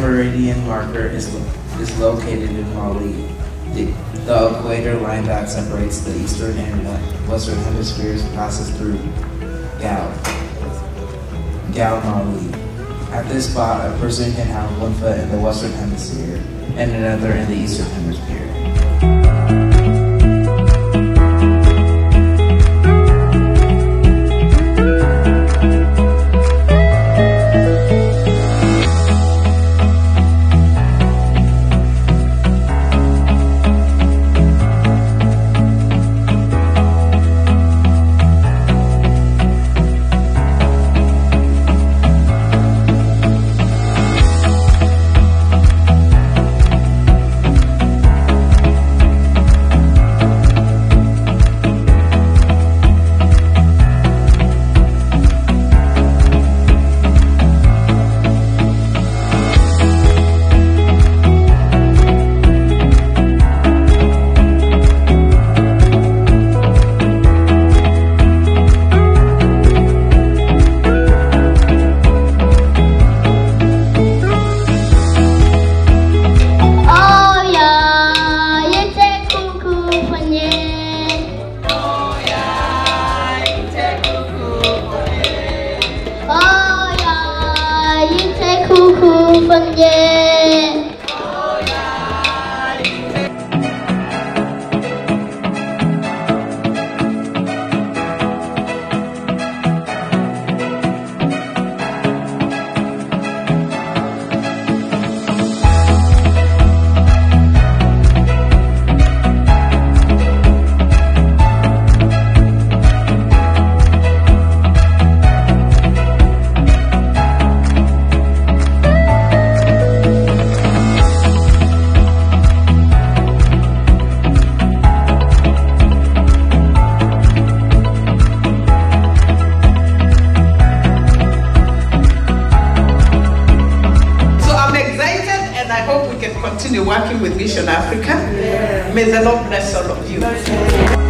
meridian marker is, is located in Mali. The, the equator line that separates the eastern and the western hemispheres passes through Gao, Gao Mali. At this spot, a person can have one foot in the western hemisphere and another in the eastern hemisphere. mình về I hope we can continue working with Mission Africa. May the Lord bless all of you.